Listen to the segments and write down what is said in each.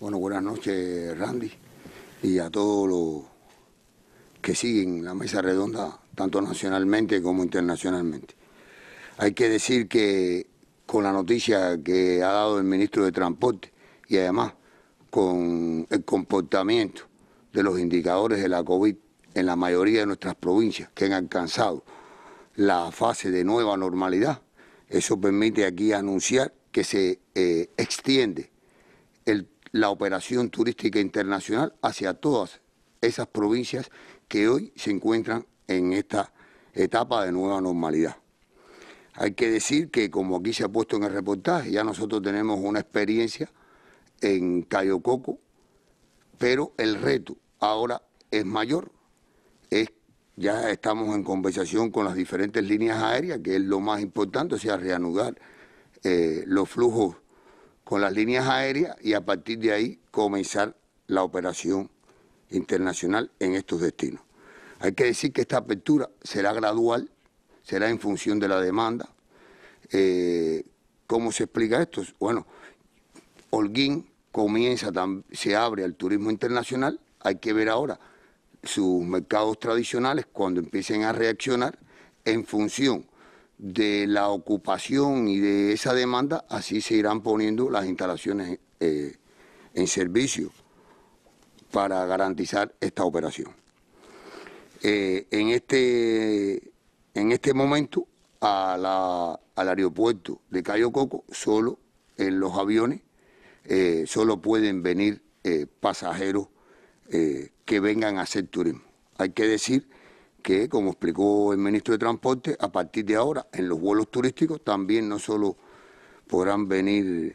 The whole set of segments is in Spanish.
Bueno, buenas noches, Randy, y a todos los que siguen la mesa redonda, tanto nacionalmente como internacionalmente. Hay que decir que con la noticia que ha dado el ministro de Transporte y además con el comportamiento de los indicadores de la COVID en la mayoría de nuestras provincias que han alcanzado la fase de nueva normalidad, eso permite aquí anunciar que se eh, extiende la operación turística internacional hacia todas esas provincias que hoy se encuentran en esta etapa de nueva normalidad. Hay que decir que, como aquí se ha puesto en el reportaje, ya nosotros tenemos una experiencia en Cayo Coco, pero el reto ahora es mayor. Ya estamos en conversación con las diferentes líneas aéreas, que es lo más importante, o sea, reanudar eh, los flujos con las líneas aéreas y a partir de ahí comenzar la operación internacional en estos destinos. Hay que decir que esta apertura será gradual, será en función de la demanda. Eh, ¿Cómo se explica esto? Bueno, Holguín comienza, se abre al turismo internacional, hay que ver ahora sus mercados tradicionales cuando empiecen a reaccionar en función de la ocupación y de esa demanda, así se irán poniendo las instalaciones eh, en servicio para garantizar esta operación. Eh, en, este, en este momento, al aeropuerto de Cayo Coco, solo en los aviones, eh, solo pueden venir pasajeros que vengan a hacer turismo. Hay que decir que, como explicó el ministro de Transporte, a partir de ahora en los vuelos turísticos también no solo podrán venir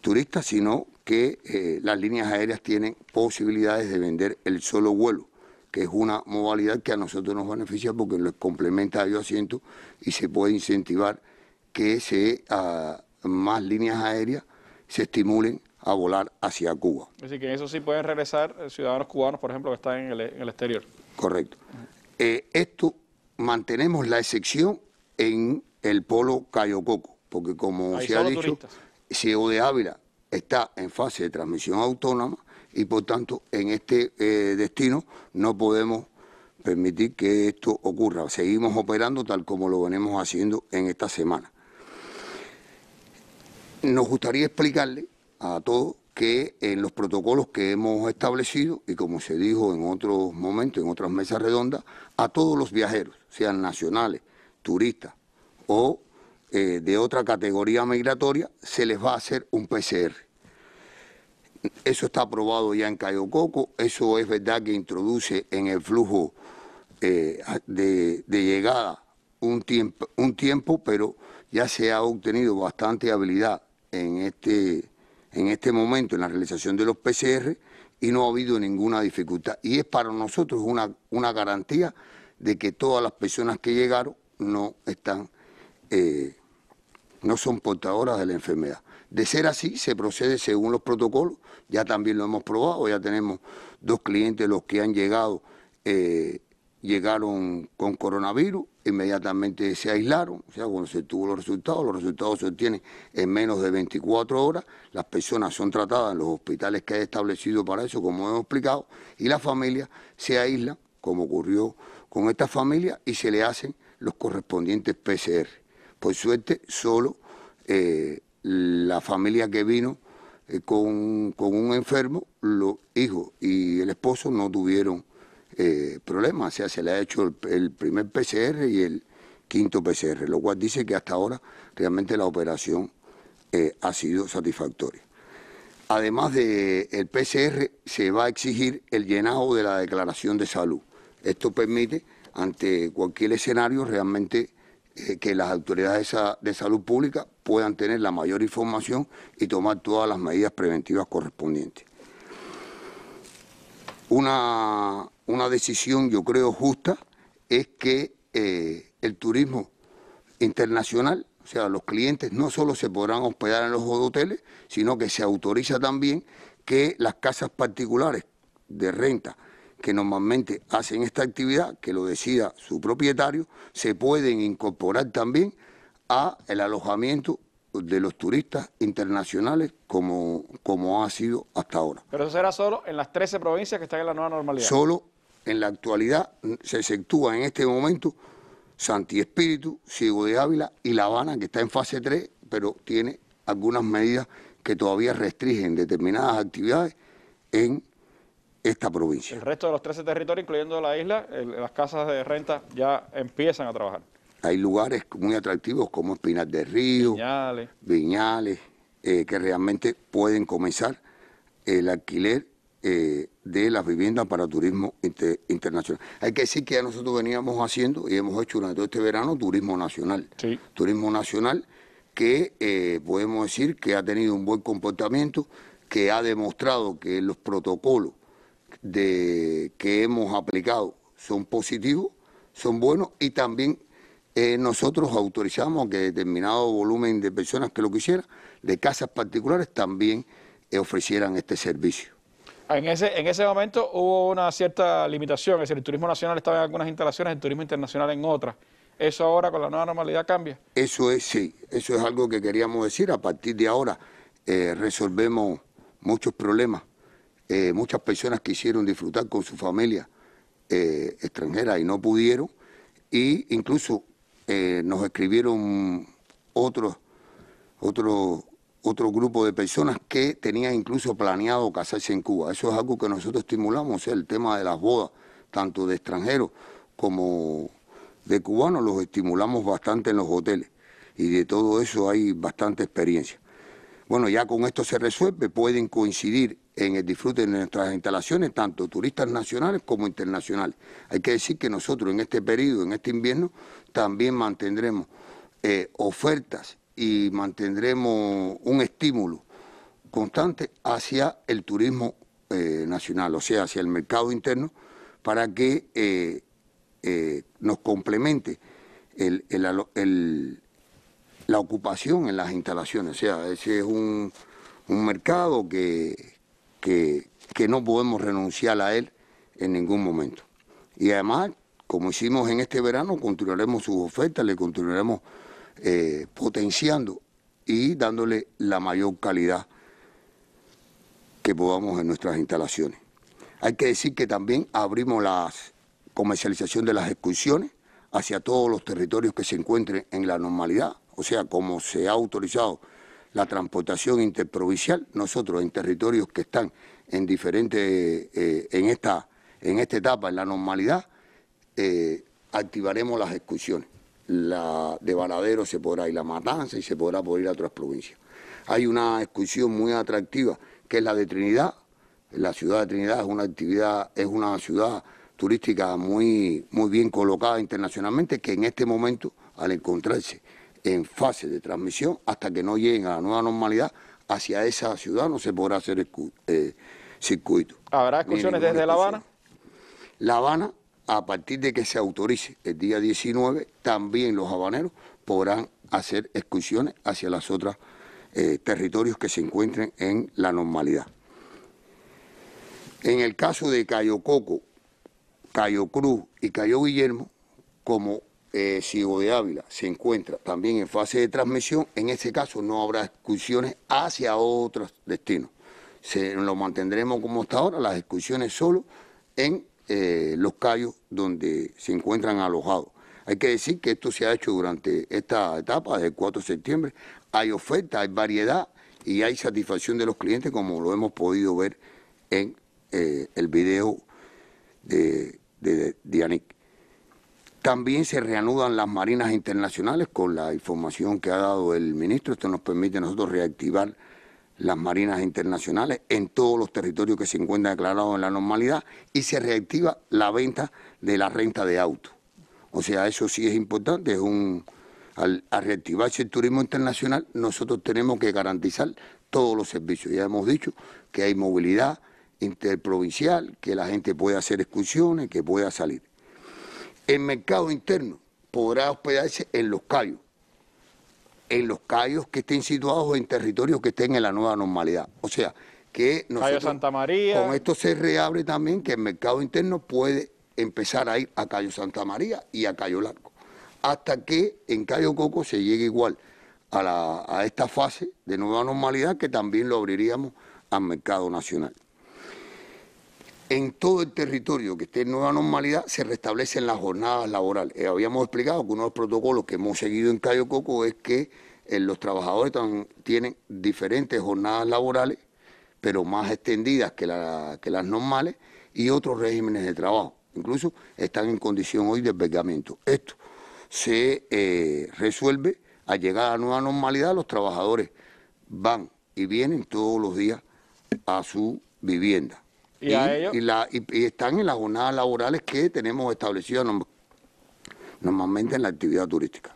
turistas, sino que eh, las líneas aéreas tienen posibilidades de vender el solo vuelo, que es una modalidad que a nosotros nos beneficia porque nos complementa a asiento y se puede incentivar que se, más líneas aéreas se estimulen a volar hacia Cuba. Así que eso sí pueden regresar eh, ciudadanos cubanos, por ejemplo, que están en el, en el exterior. Correcto. Eh, esto mantenemos la excepción en el polo Cayo Coco, porque como se ha dicho, Ciego de Ávila está en fase de transmisión autónoma y por tanto en este eh, destino no podemos permitir que esto ocurra. Seguimos operando tal como lo venimos haciendo en esta semana. Nos gustaría explicarle a todos que en los protocolos que hemos establecido, y como se dijo en otros momentos, en otras mesas redondas, a todos los viajeros, sean nacionales, turistas o eh, de otra categoría migratoria, se les va a hacer un PCR. Eso está aprobado ya en Cayo Coco, eso es verdad que introduce en el flujo eh, de, de, llegada un tiempo, un tiempo, pero ya se ha obtenido bastante habilidad en este en este momento en la realización de los PCR y no ha habido ninguna dificultad. Y es para nosotros una, una garantía de que todas las personas que llegaron no están, eh, no son portadoras de la enfermedad. De ser así, se procede según los protocolos, ya también lo hemos probado, ya tenemos dos clientes los que han llegado eh, llegaron con coronavirus, inmediatamente se aislaron, o sea, cuando se tuvo los resultados, los resultados se obtienen en menos de 24 horas, las personas son tratadas en los hospitales que hay establecido para eso, como hemos explicado, y la familia se aísla, como ocurrió con esta familia, y se le hacen los correspondientes PCR. Por suerte, solo eh, la familia que vino eh, con, con un enfermo, los hijos y el esposo no tuvieron eh, o sea, se le ha hecho el, primer PCR y el quinto PCR, lo cual dice que hasta ahora realmente la operación eh, ha sido satisfactoria. Además del el PCR, se va a exigir el llenado de la declaración de salud. Esto permite, ante cualquier escenario, realmente eh, que las autoridades de salud pública puedan tener la mayor información y tomar todas las medidas preventivas correspondientes. Una, una decisión, yo creo, justa, es que eh, el turismo internacional, o sea, los clientes no solo se podrán hospedar en los hoteles, sino que se autoriza también que las casas particulares de renta que normalmente hacen esta actividad, que lo decida su propietario, se pueden incorporar también a el alojamiento de los turistas internacionales como, como ha sido hasta ahora. Pero eso será solo en las 13 provincias que están en la nueva normalidad. Solo en la actualidad se exceptúa en este momento Santi Espíritu, Ciego de Ávila y La Habana, que está en fase 3, pero tiene algunas medidas que todavía restringen determinadas actividades en esta provincia. El resto de los 13 territorios, incluyendo la isla, las casas de renta ya empiezan a trabajar. Hay lugares muy atractivos como Espinas del Río, Viñales, Viñales eh, que realmente pueden comenzar el alquiler eh, de las viviendas para turismo internacional. Hay que decir que ya nosotros veníamos haciendo y hemos hecho durante este verano turismo nacional. Sí. Turismo nacional que eh, podemos decir que ha tenido un buen comportamiento, que ha demostrado que los protocolos de, que hemos aplicado son positivos, son buenos y también eh, nosotros autorizamos que determinado volumen de personas que lo quisieran, de casas particulares, también ofrecieran este servicio. En ese, en ese momento hubo una cierta limitación, es decir, el turismo nacional estaba en algunas instalaciones, el turismo internacional en otras. ¿Eso ahora con la nueva normalidad cambia? Eso es, sí, eso es algo que queríamos decir. A partir de ahora eh, resolvemos muchos problemas. Eh, muchas personas quisieron disfrutar con su familia eh, extranjera y no pudieron. Y incluso nos escribieron otros, otro, otro grupo de personas que tenían incluso planeado casarse en Cuba. Eso es algo que nosotros estimulamos, el tema de las bodas, tanto de extranjeros como de cubanos los estimulamos bastante en los hoteles y de todo eso hay bastante experiencia. Bueno, ya con esto se resuelve, pueden coincidir en el disfrute de nuestras instalaciones, tanto turistas nacionales como internacionales. Hay que decir que nosotros en este periodo, en este invierno, también mantendremos eh, ofertas y mantendremos un estímulo constante hacia el turismo eh, nacional, o sea, hacia el mercado interno, para que eh, eh, nos complemente la ocupación en las instalaciones. O sea, ese es un, mercado que, que, no podemos renunciar a él en ningún momento. Y además, como hicimos en este verano, continuaremos sus ofertas, le continuaremos eh, potenciando y dándole la mayor calidad que podamos en nuestras instalaciones. Hay que decir que también abrimos las comercialización de las excursiones hacia todos los territorios que se encuentren en la normalidad, o sea, como se ha autorizado la transportación interprovincial, nosotros en territorios que están en diferentes, eh, en, esta, en esta etapa, en la normalidad, eh, activaremos las excursiones. La de Varadero se podrá ir a Matanza y se podrá poder ir a otras provincias. Hay una excursión muy atractiva que es la de Trinidad. La ciudad de Trinidad es una actividad, es una ciudad turística muy, muy bien colocada internacionalmente, que en este momento, al encontrarse en fase de transmisión, hasta que no lleguen a la nueva normalidad, hacia esa ciudad no se podrá hacer eh, circuito. ¿Habrá excursiones desde La Habana? La Habana, a partir de que se autorice el día 19, también los habaneros podrán hacer excursiones hacia los otros eh, territorios que se encuentren en la normalidad. En el caso de Cayo Coco, Cayo Cruz y Cayo Guillermo, como eh, de Ávila se encuentra también en fase de transmisión, en este caso no habrá excursiones hacia otros destinos. Lo mantendremos como hasta ahora, las excursiones solo en eh, los callos donde se encuentran alojados. Hay que decir que esto se ha hecho durante esta etapa, desde el 4 de septiembre. Hay oferta, hay variedad y hay satisfacción de los clientes, como lo hemos podido ver en eh, el video de, de. También se reanudan las marinas internacionales con la información que ha dado el ministro. Esto nos permite a nosotros reactivar las marinas internacionales en todos los territorios que se encuentran declarados en la normalidad y se reactiva la venta de la renta de autos. O sea, eso sí es importante, al, reactivarse el turismo internacional nosotros tenemos que garantizar todos los servicios. Ya hemos dicho que hay movilidad, interprovincial, que la gente pueda hacer excursiones, que pueda salir. El mercado interno podrá hospedarse en los callos, en los callos que estén situados en territorios que estén en la nueva normalidad. O sea, que nosotros, Santa María. con esto se reabre también que el mercado interno puede empezar a ir a Cayo Santa María y a Cayo Largo, hasta que en Cayo Coco se llegue igual a, la- a esta fase de nueva normalidad que también lo abriríamos al mercado nacional. En todo el territorio que esté en nueva normalidad se restablecen las jornadas laborales. Eh, habíamos explicado que uno de los protocolos que hemos seguido en Cayo Coco es que eh, los trabajadores tienen diferentes jornadas laborales, pero más extendidas que, la- que las normales, y otros regímenes de trabajo. Incluso están en condición hoy de albergamiento. Esto se eh, resuelve al llegar a la nueva normalidad, los trabajadores van y vienen todos los días a su vivienda. ¿Y a ellos? y la- y- y están en las jornadas laborales que tenemos establecidas norm- normalmente en la actividad turística.